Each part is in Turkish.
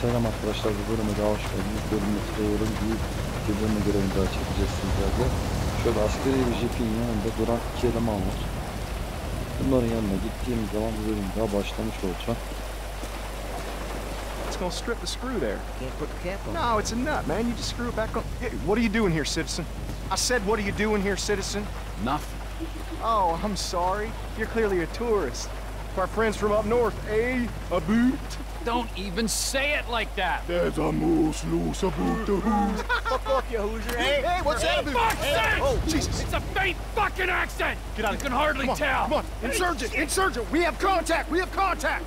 Selam arkadaşlar bu bölüme daha hoş geldiniz. Bölümde Trevor'ın büyük birbirine görevini daha çekeceğiz sizlerle. Şöyle askeri bir jipin yanında duran iki eleman var. Bunların yanına gittiğimiz zaman bu bölüm daha başlamış olacak. It's gonna strip the screw there. Can't put the cap on. No, it's a nut, man. You just screw it back on. Hey, what are you doing here, citizen? I said, what are you doing here, citizen? Nothing. Oh, I'm sorry. You're clearly a tourist. Our friends from up north, eh? A boot? Don't even say it like that. There's a moose loose about the hoos. Fuck you, Hoosier. Hey, hey, what's that? For fuck's sake! Oh, Jesus. It's a faint fucking accent. Get out You of can here. hardly Come on, tell. Come on, insurgent, insurgent. We have contact. We have contact.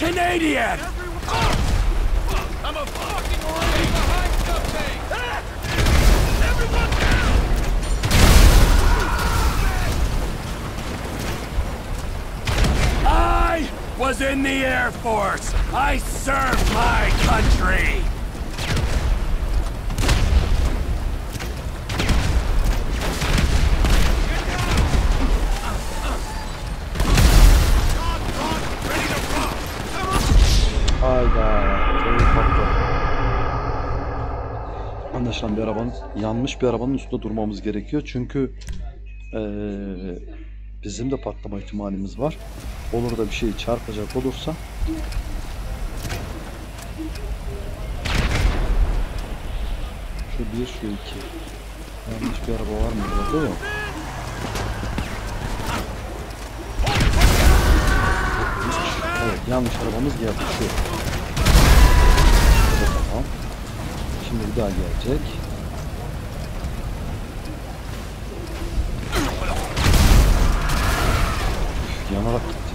Canadian! I'm a fucking behind! Everyone down! I was in the Air Force! I served my country! Hayda. Anlaşılan bir arabanın, yanmış bir arabanın üstünde durmamız gerekiyor. Çünkü eee, bizim de patlama ihtimalimiz var. Olur da bir şey çarpacak olursa Şu bir, şu iki. Yanlış bir araba var mı burada? Yok. Evet, yanlış arabamız geldi şu. Şimdi bir daha gelecek. Üf, Yanarak gitti.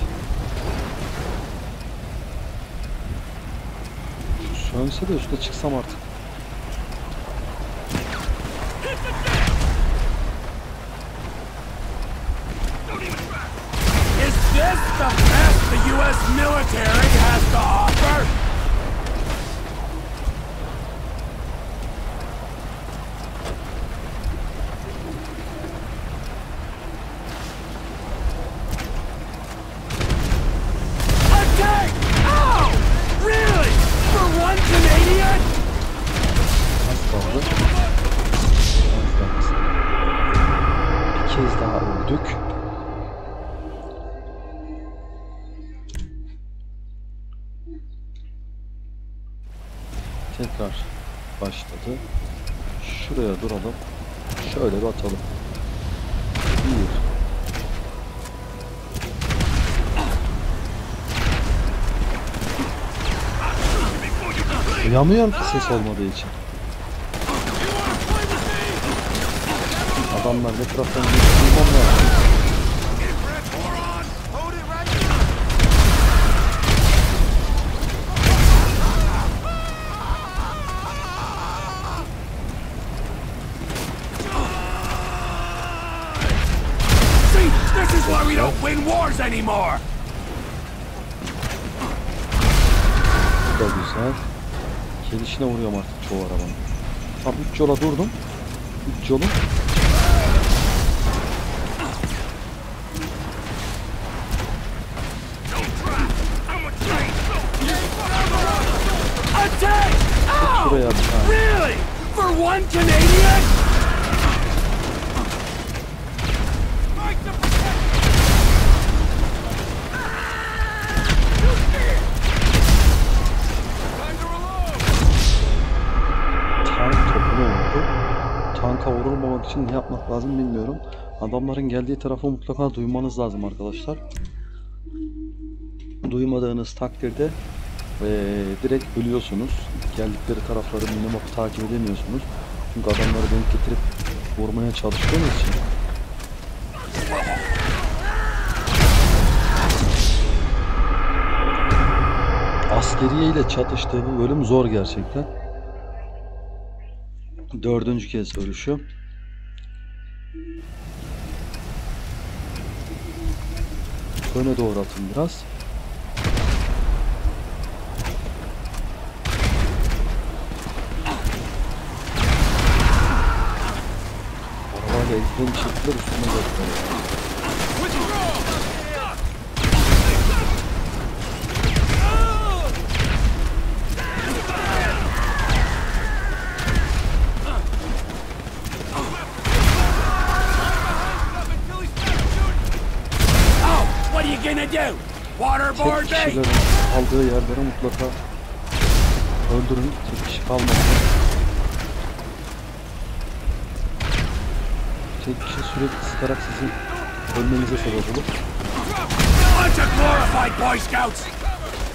Sönse de üste çıksam artık. Başladı. Şuraya duralım. Şöyle bir atalım. Bir. Duyamıyorum ki ses olmadığı için. Adamlar ne taraftan geçtiğini bilmem don't win wars anymore! Bu da güzel. Gelişine vuruyorum artık çoğu arabanın. Tam 3 yola durdum. 3 yolun. Really? For one Canadian? Yapmak lazım bilmiyorum. Adamların geldiği tarafı mutlaka duymanız lazım arkadaşlar. Duymadığınız takdirde eee, direkt ölüyorsunuz. Geldikleri tarafları minimapı takip edemiyorsunuz. Çünkü adamları denk getirip vurmaya çalıştığınız için. Askeriye ile çatıştığı bölüm zor gerçekten. Dördüncü kez ölüşü. Öne doğru atın biraz. Arabayla elden çektiler üstüne götürdüler. Tek kişilerin aldığı yerlere mutlaka öldürün. Tek kişi kalmasın. Tek kişi sürekli sıkarak sizin ölmenize sebep olur.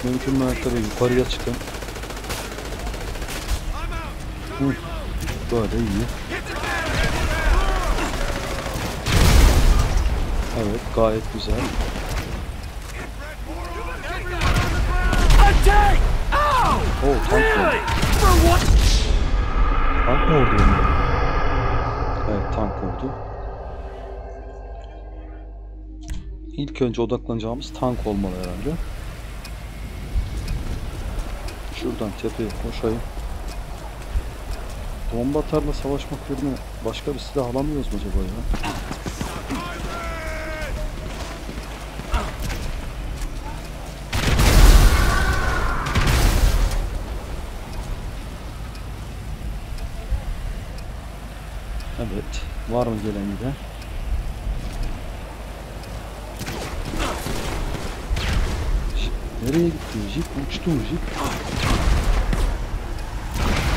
Mümkün mertebe yukarıya çıkın. Hı, böyle iyi. Evet gayet güzel. Attack! Oh! Oo tank what? Tank mı oldu yanında? Evet tank oldu. İlk önce odaklanacağımız tank olmalı herhalde. Şuradan tepeye koşayım. Bomba atarla savaşmak yerine başka bir silah alamıyoruz mu acaba ya? Evet. Var mı gelen giden? Nereye gitti? Jeep uçtu mu Jeep?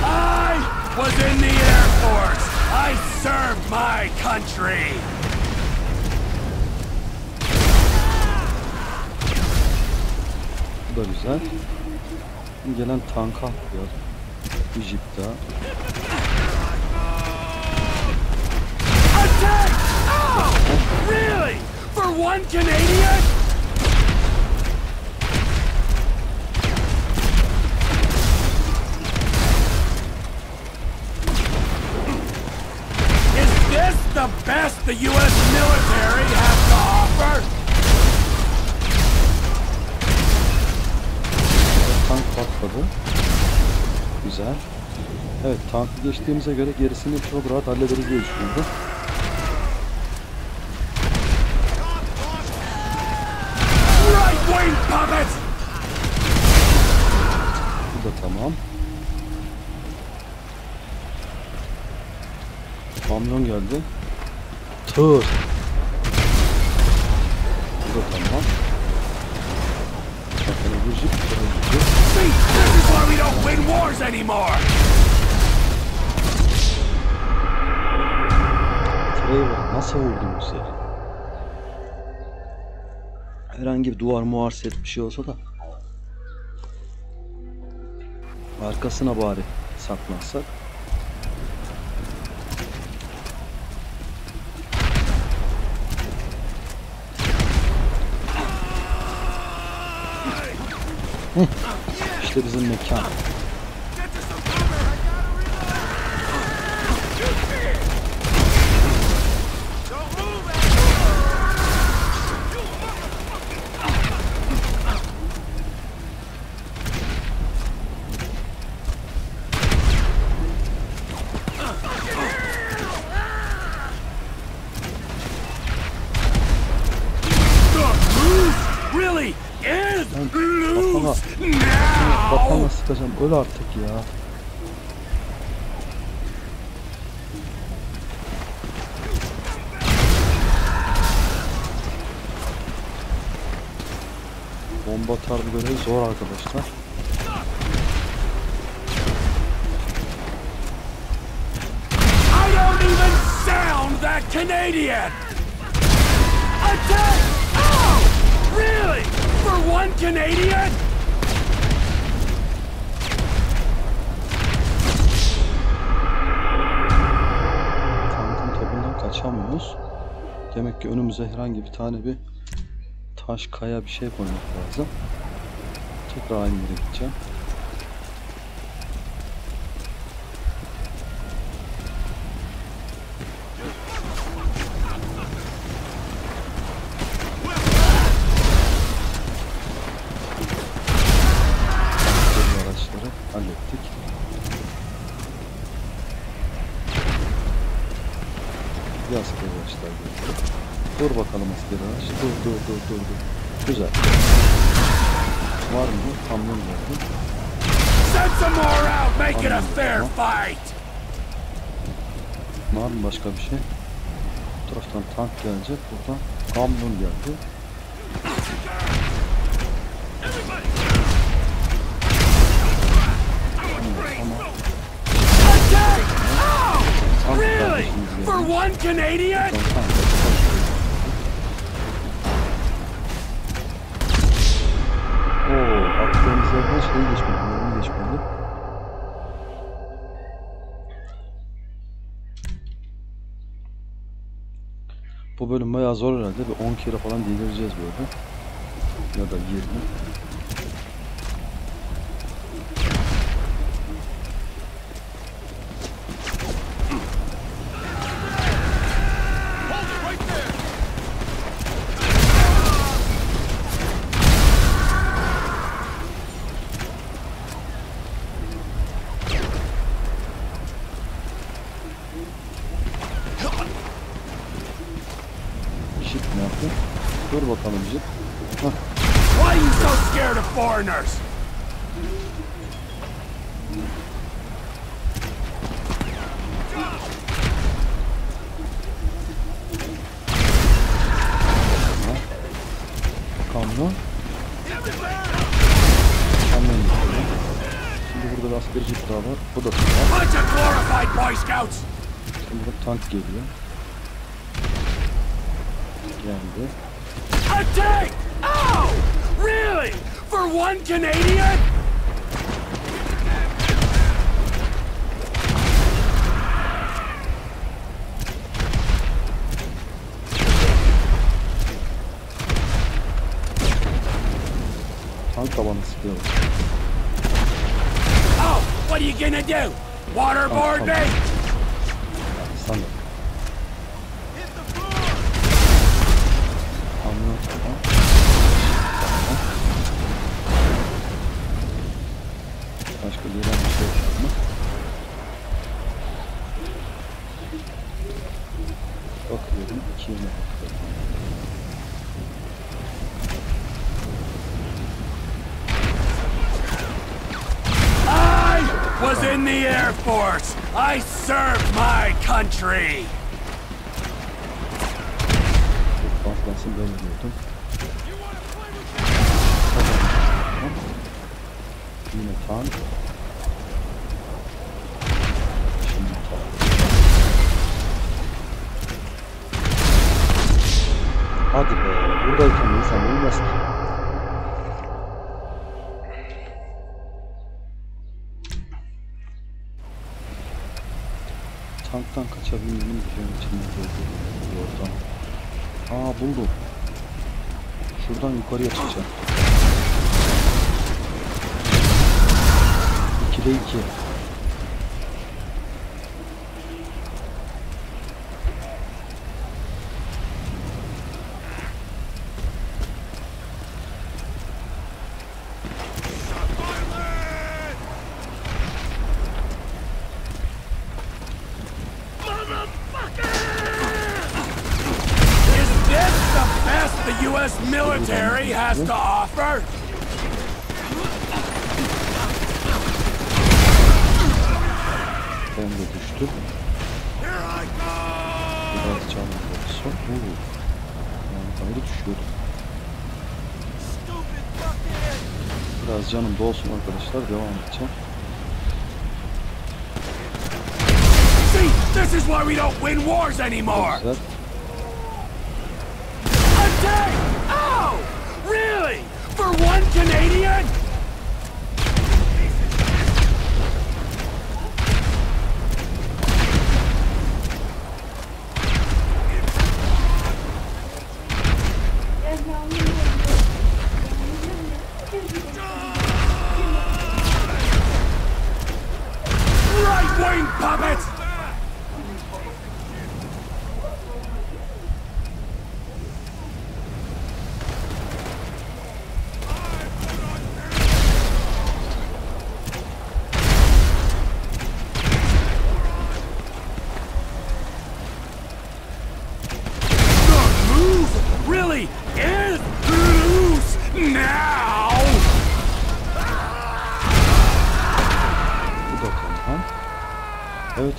I was in the Air Force! I served my country! Bu da güzel. Gelen tanka atlıyor. Bir Jeep daha. Attack! Oh! Really? For one Canadian? Is this the best the U.S. military has to offer? Tank patladı. Güzel. Evet tankı geçtiğimize göre gerisini çok rahat hallederiz diye düşünüyorum. Geldi. Tır. Bu da tamam. Bakalım bu jip turuncu. See, this is why we don't win wars anymore! Trevor nasıl vurdun güzel? Herhangi bir duvar muar set bir şey olsa da arkasına bari saklansak. Hı, İşte bizim mekan. The truth really? İs now! Kafana sıkacağım. Öl artık ya. Bomba tarzı zor arkadaşlar. Canadian! Attack! Oh! Really? For one Canadian? Demek ki önümüze herhangi bir tane bir taş, kaya bir şey koymak lazım. Tekrar aynı yere gideceğim. Bir asker araçlar geldi. Dur bakalım asker araç. Dur dur dur dur dur. Güzel. Var mı? Kamyon geldi. Send some more out, make it a fair fight! Var mı başka bir şey? Bu taraftan tank gelecek. Buradan kamyon geldi. For one Canadian? Bu bölüm bayağı zor herhalde. Bir 10 kere falan delireceğiz böyle. Ya da 20. Kamyon gitti. Şimdi burada bir askeri jip daha var. Bu da Scouts! Şimdi burada tank geliyor. Geldi. Attack! Oh! Really? For one Canadian? Tank tabanı sıkıyor. Oh, what are you gonna do? Waterboard me? Standart. Was in the Air Force. I served my country. Hadi be. Buradayken insan. Tanktan kaçabilmenin bir yön içinde bir ortam. Aa buldum. Şuradan yukarıya çıkacağım. 2'de 2. The best the U.S. military has to offer? Ben de düştüm. Biraz can olsun. Oo. Yani ayrı düşüyordum. Biraz canım dolsun arkadaşlar. Devam edeceğim. See, this is why we don't win wars anymore. Oh! Really? For one Canadian?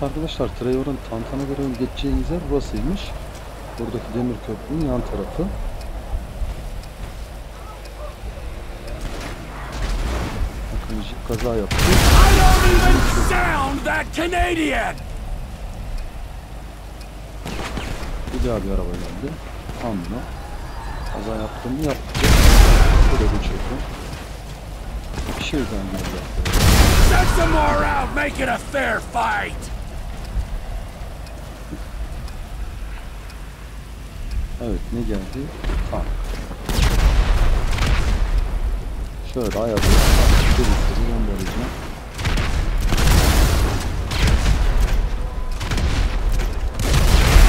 Arkadaşlar Trevor'ın Tantan'a göre geçeceğiniz yer burasıymış. Buradaki demir köprünün yan tarafı. Bakın jip kaza yaptı. Bir daha bir araba geldi. Anla. Kaza yaptım mı yaptı. Burada geçiyordu. Bir şeyden geldi. Send some more out, make it a fair fight! Evet ne geldi? Tank. Şöyle ayarlayıp birlikte göndereceğim.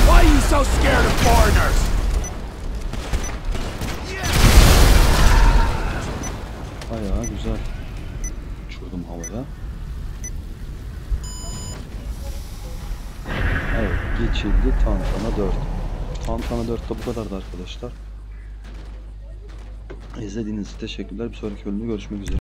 Why are you so scared of foreigners? Bayağı güzel uçurdum havaya. Evet geçildi Tantana 4. Tantana 4'te bu kadardı arkadaşlar. İzlediğiniz için teşekkürler. Bir sonraki bölümde görüşmek üzere.